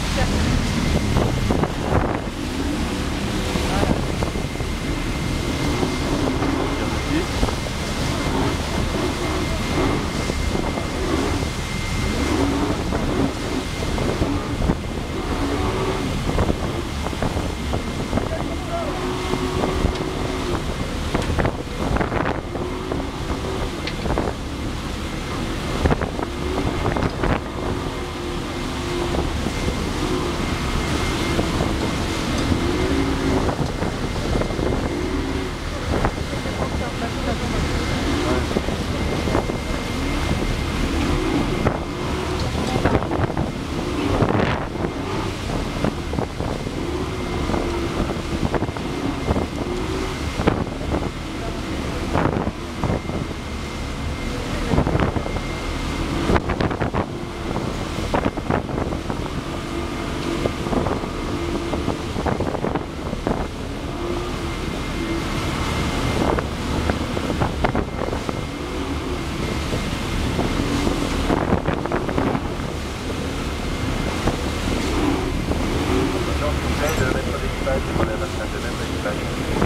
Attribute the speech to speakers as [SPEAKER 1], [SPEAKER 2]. [SPEAKER 1] って。
[SPEAKER 2] 那这边一般。